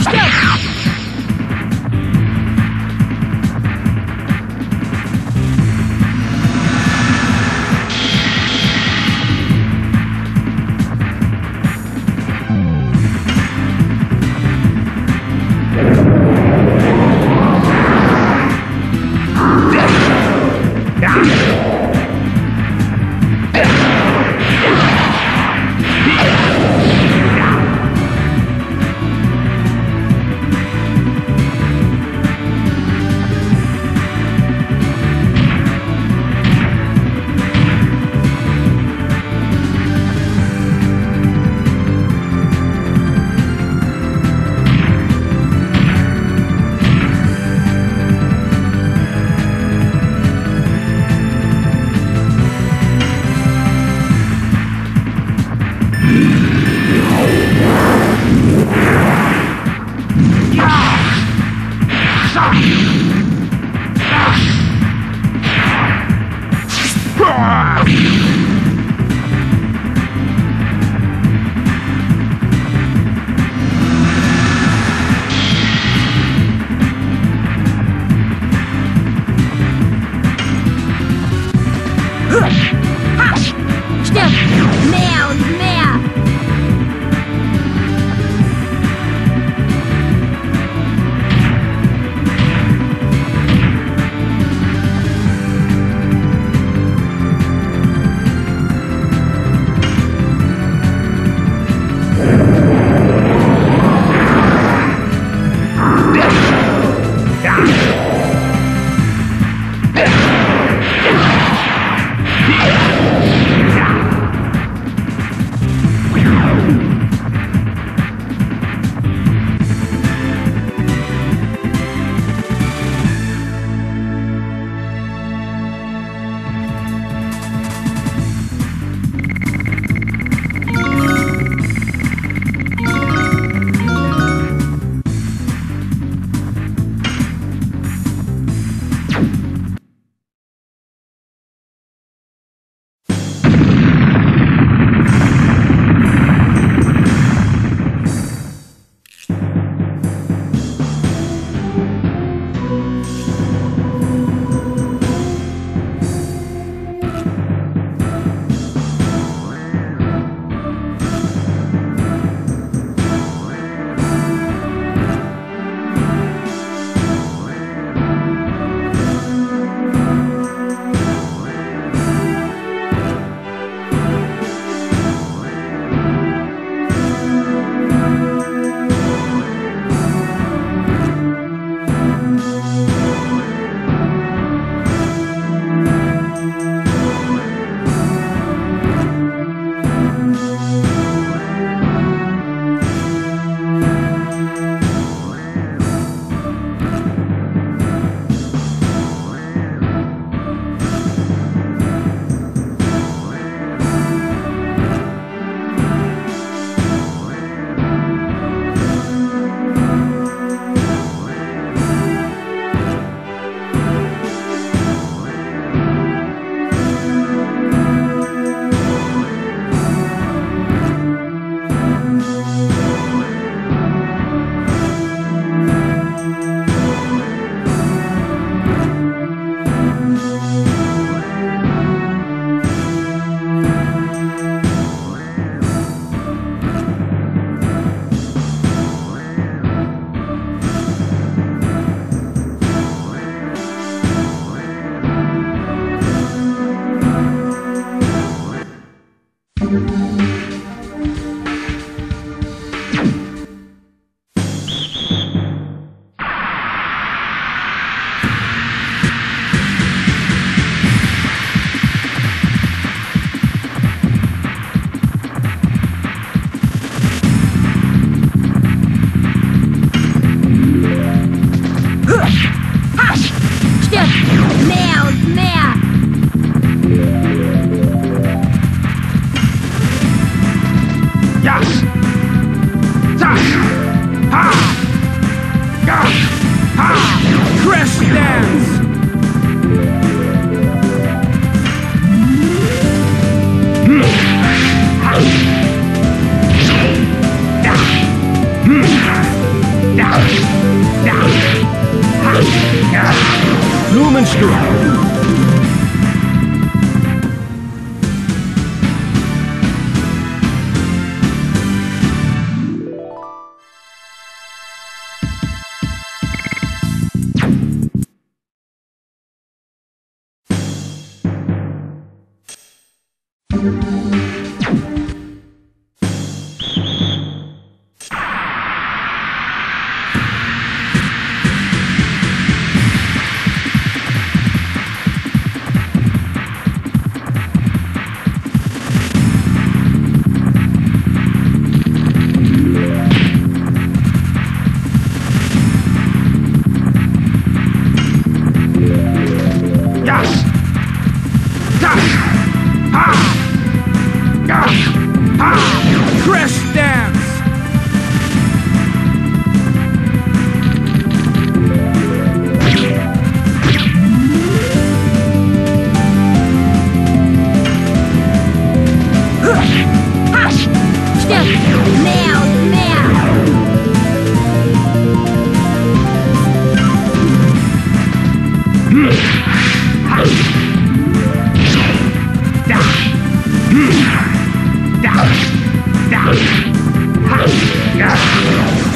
Stop! Stirb! Mehr und mehr! Blumenstuhl.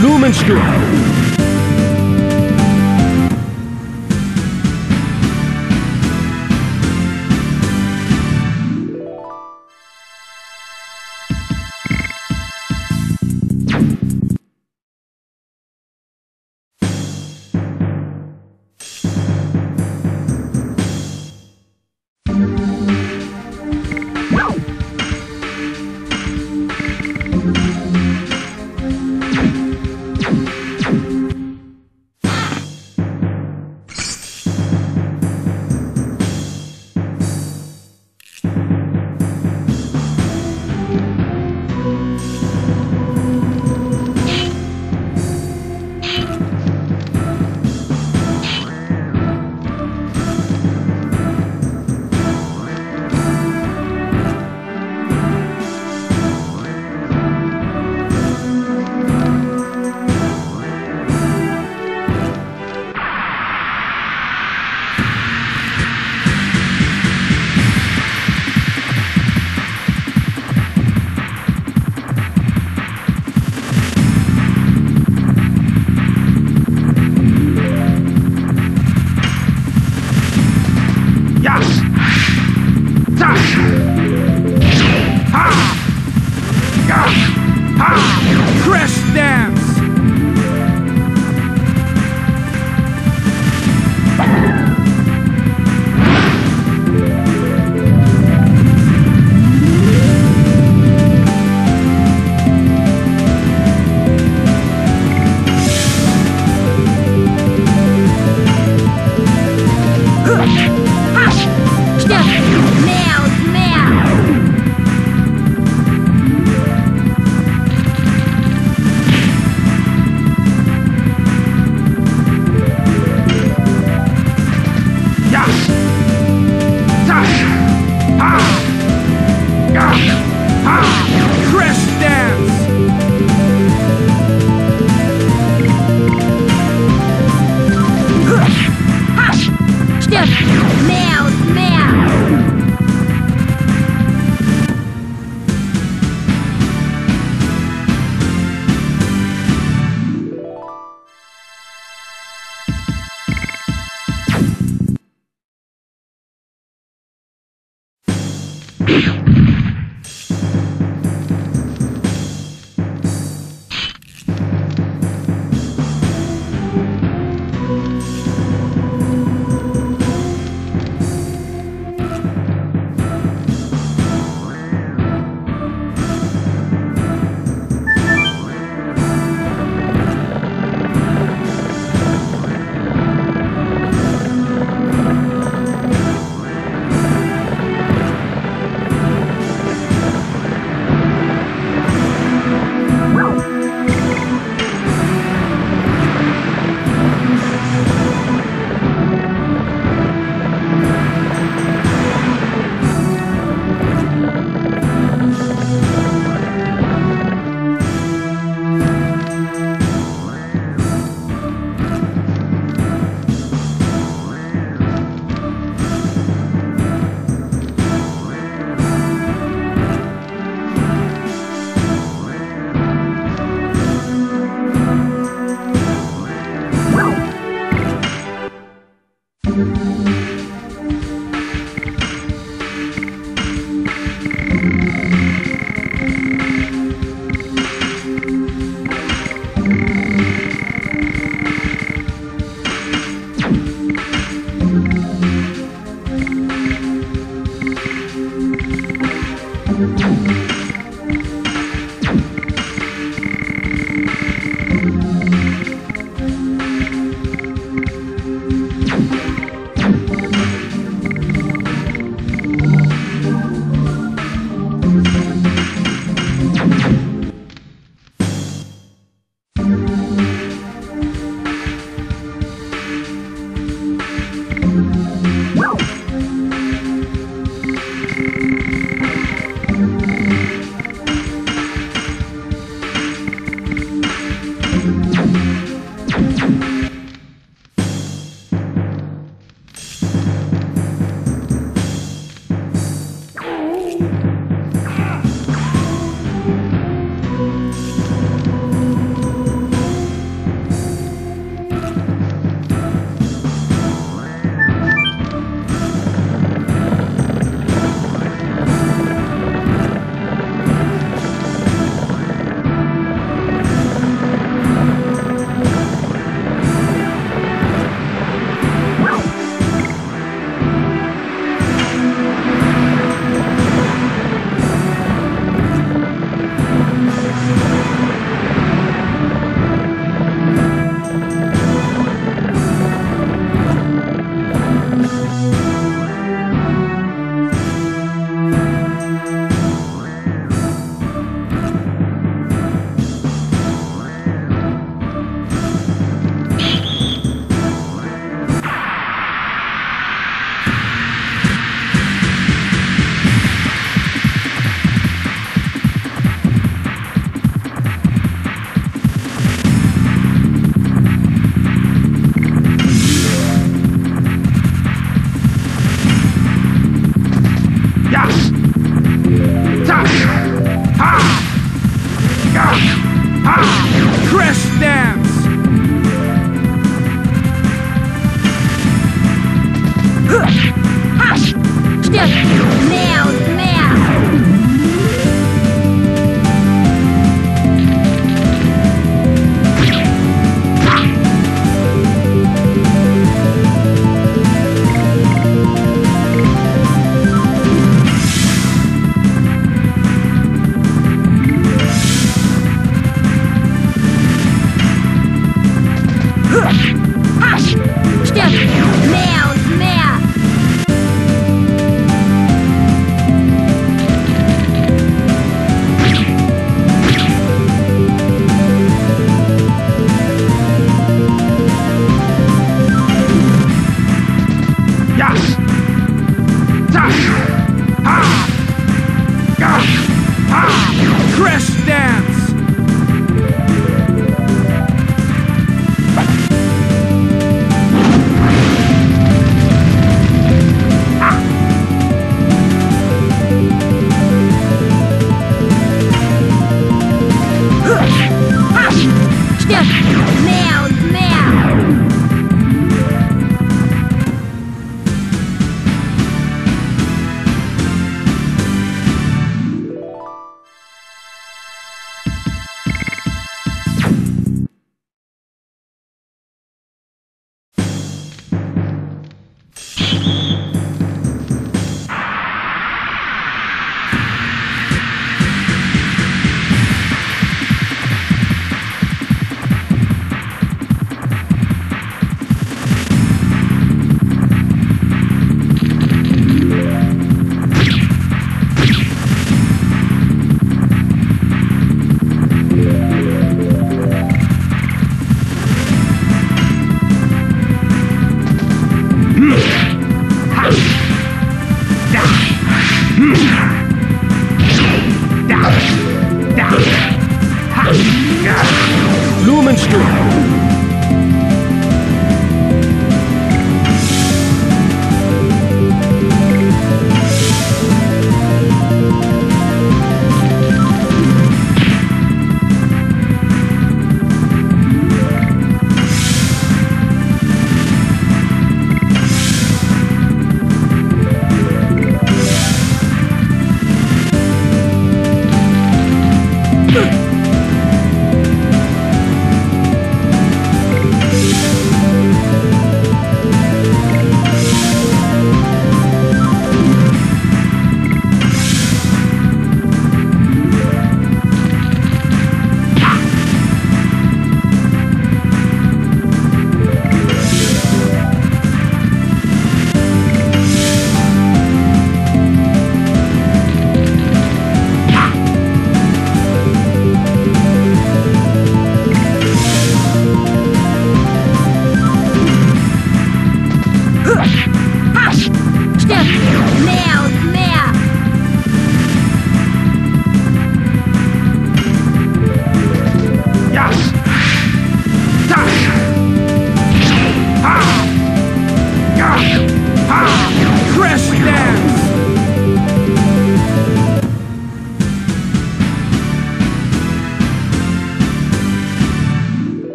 Blumenstuhl.